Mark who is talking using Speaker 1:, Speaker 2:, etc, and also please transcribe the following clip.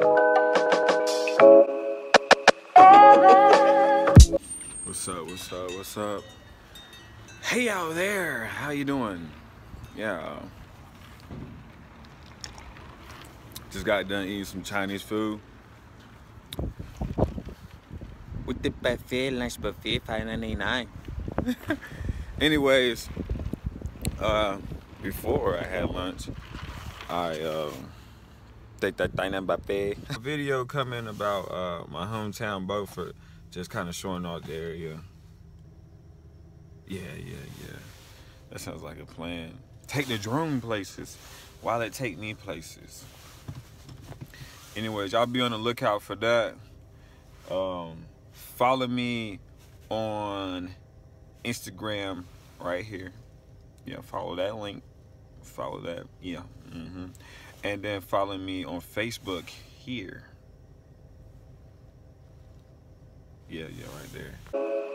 Speaker 1: What's up, what's up, what's up? Hey out there, how you doing? Yeah. Just got done eating some Chinese food.
Speaker 2: With the buffet, lunch buffet, 5.99.
Speaker 1: Anyways, uh, before I had lunch, I uh,
Speaker 2: Take that thing
Speaker 1: a video coming about uh, my hometown Beaufort, just kind of showing off the area. Yeah, yeah, yeah. That sounds like a plan. Take the drone places while it take me places. Anyways, y'all be on the lookout for that. Um, follow me on Instagram right here. Yeah, follow that link. Follow that. Yeah. hmm And then follow me on Facebook here. Yeah, yeah, right there.